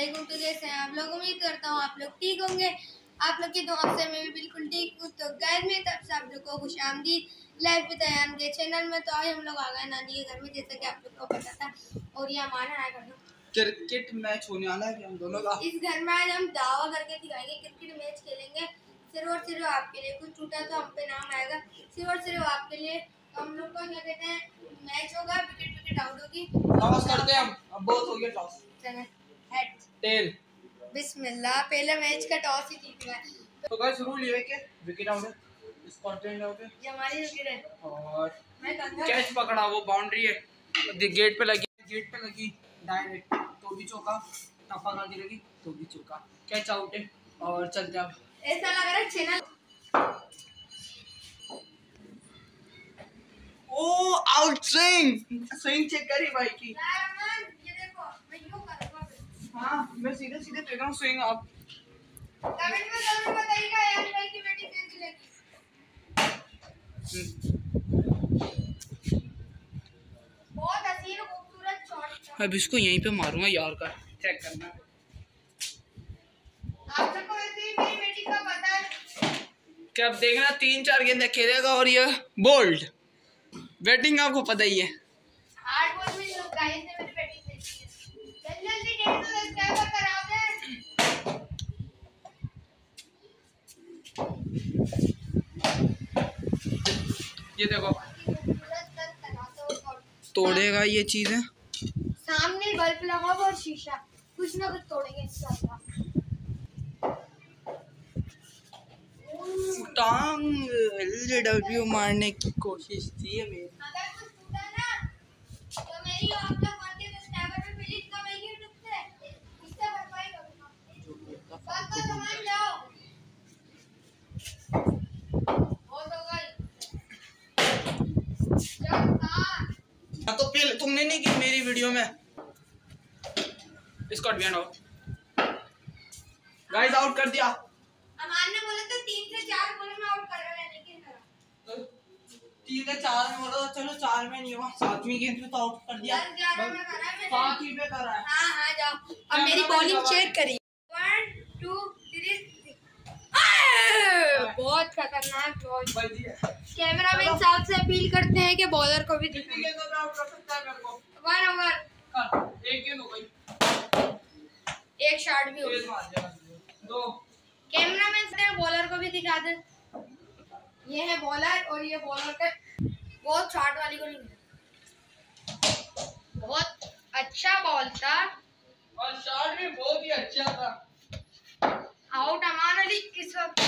वालेकुम। तो जैसे हैं आप लोग उम्मीद करता हूँ आप लोग ठीक होंगे। आप लोग की दुआ से मैं भी बिल्कुल ठीक हूँ। तो गैर में तरफ़ से आप लोग को खुश आमदीद लाइव बतायान के चैनल में तो आज हम लोग आ गए नानी के घर में जैसा कि आप लोग को पता था। और ये हमारा आया कर क्रिकेट मैच होने वाला है हम दोनों का? इस घर में आज हम दावा करके दिखाएँगे क्रिकेट मैच खेलेंगे। सिर्फ़ और सिर्फ़ आपके लिए कुछ टूटा तो हम पे नाम आएगा। सिर्फ़ और सिर्फ़ आपके लिए हम लोग का क्या कहते हैं मैच होगा विकेट विकेट आउट होगी। टॉस करते हैं हम। अब बहुत हो गया टॉस चलें। टेल बिस्मिल्लाह पहले मैच का टॉस ही जीत गया। तो गाइस रूल ये है कि विकेट आउट है स्कॉटलैंड आउट है। ये हमारी विकेट है। और मैं कैच पकड़ा वो बाउंड्री है। गेट पे लगी गेट पे लगी डायरेक्ट तो भी चौका खा के लगी तो भी चौका। कैच आउट है और चलते अब। ऐसा लग रहा है चैनल ओ आउट स्विंग स्विंग चेक करी भाई की। ये देखो मैं यूँ फिर हाँ मैं सीधे सीधे देख रहा हूँ स्विंग अब कमेंट में ज़रूर बताइएगा यार भाई की बैटिंग कैसी लगी बहुत हसीन खूबसूरत शॉट अब इसको यहीं पे मारूँगा यार का चेक करना। आप सबको वैसे ही मेरी बेटी का पता है। कि अब देखना तीन चार गेंदे खेलेगा और ये बोल्ड बैटिंग आपको पता ही है। आठ बॉल में गाइस ने मेरी ये देखो। तोड़ेगा ये चीज़? है सामने बल्ब लगा और शीशा। कुछ ना कुछ तोड़ेंगे टांग एलजेडब्ल्यू मारने की कोशिश थी है मेरी अगर कुछ टूटा ना तो मेरी आप लोग वन के सब्सक्राइबर पे प्लीज़ कमेंट यूट्यूब से इससे भरपाई करूँगा बात का सामान जाओ हो तो हाँ तो पहले तुमने नहीं की मेरी वीडियो में? स्कॉट बियन आउट गाइस आउट कर दिया। अमान ने बोला तो तीन से चार बॉल में आउट कर रहा लेकिन करा तीन है चार में बोला तो चलो चार में नहीं हुआ। सातवीं गेंद पे तो आउट कर दिया। में करा सातवीं पे करा है। हाँ हाँ जाओ। अब मेरी बॉलिंग चेक करिए। बहुत खतरनाक कैमरा मैन साहब से अपील करते हैं कि बॉलर को भी वन ओवर एक शॉट भी हो दो। कैमरा मैन से बॉलर को भी दिखा दे। ये है बॉलर और ये बॉलर का बहुत शॉट वाली को नहीं। बहुत अच्छा बॉल था। और शॉट भी बहुत ही अच्छा था। आउट अमान अली इस वक्त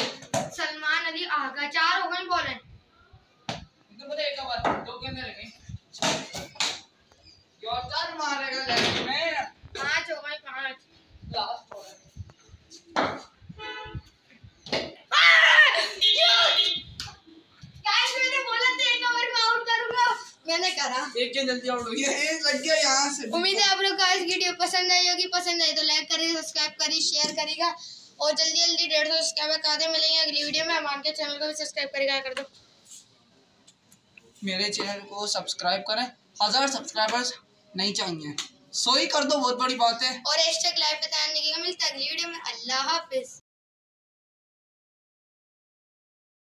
सलमान अली आगा चार हो गए बॉल पता एक बार दो गेंदें चार मारेगा मैं। पाँच हो गए पाँच। लास्ट हो गाइस मैंने बोला था एक ओवर में आउट करूँगा। मैंने करा। एक गेंद जल्दी आउट हो। गया ये लग गया यहाँ से। उम्मीद है आप लोग को आज वीडियो पसंद आई होगी। पसंद आई तो लाइक करिए सब्सक्राइब करिए शेयर करिएगा। और जल्दी जल्दी डेढ़ सौ सब्सक्राइबर कर दे मिलेंगे अगली वीडियो में। हमारे के चैनल को भी सब्सक्राइब करिएगा कर दो। मेरे चैनल को सब्सक्राइब करें। हज़ार सब्सक्राइबर्स नहीं चाहिए सो ही कर दो बहुत बड़ी बात है। और एक्स्ट्रा लाइव पे ध्यान मिलता है अगली वीडियो में। अल्लाह हाफिज।